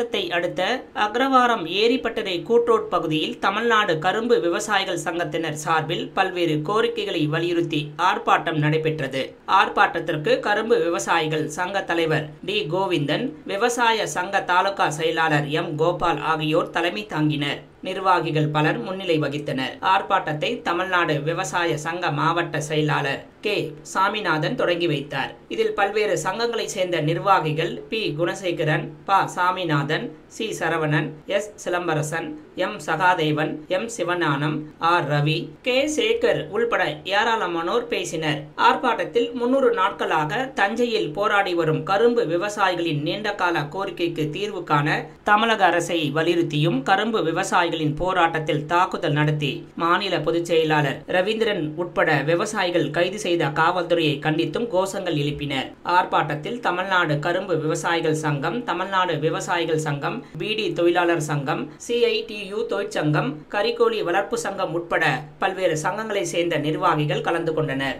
தமிழகத்தை அடுத்த அக்ரவாரம் ஏரிப்பட்டறை கூட்ரோட் பகுதியில் தமிழ்நாடு கரும்பு விவசாயிகள் சங்கத்தினர் சார்பில் பல்வேறு கோரிக்கைகளை வலியுறுத்தி ஆர்ப்பாட்டம் நடைபெற்றது. ஆர்ப்பாட்டத்திற்கு கரும்பு விவசாயிகள் சங்க தலைவர் டி. கோவிந்தன் விவசாய சங்க தாலுகா செயலாளர் எம். கோபால் ஆகியோர் தலைமை தாங்கினர். நிர்வாகிகள் பலர் முன்னிலை வகித்தனர். ஆர்ப்பாட்டத்தை தமிழ்நாடு விவசாய சங்க மாவட்ட செயலாளர் கே. சாமிநாதன் தொடங்கி வைத்தார். இதில் பல்வேறு சங்கங்களைச் சேர்ந்த நிர்வாகிகள் பி. குணசேகரன் ப. Saminathan C. Saravanan S. Silambarasan M. Sahadevan M. Sivagnanam R. Ravi K. Sekar உள்பட ஏராளமானோர் பேசினர். ஆர்ப்பாட்டத்தில் முன்னூறு நாட்களாக தஞ்சையில் போராடி வரும் கரும்பு விவசாயிகளின் நீண்டகால கோரிக்கைக்கு தீர்வு காண தமிழக அரசை வலியுறுத்தியும் கரும்பு விவசாய விவசாயிகளின் போராட்டத்தில் தாக்குதல் நடத்தி மாநில பொதுச் செயலாளர் ரவீந்திரன் உட்பட விவசாயிகள் கைது செய்த காவல்துறையை கண்டித்தும் கோஷங்கள் எழுப்பினர். ஆர்ப்பாட்டத்தில் தமிழ்நாடு கரும்பு விவசாயிகள் சங்கம் தமிழ்நாடு விவசாயிகள் சங்கம் பிடி தொழிலாளர் சங்கம் சிஐடியு தொழிற்சங்கம் கரிகோழி வளர்ப்பு சங்கம் உட்பட பல்வேறு சங்கங்களை சேர்ந்த நிர்வாகிகள் கலந்து கொண்டனர்.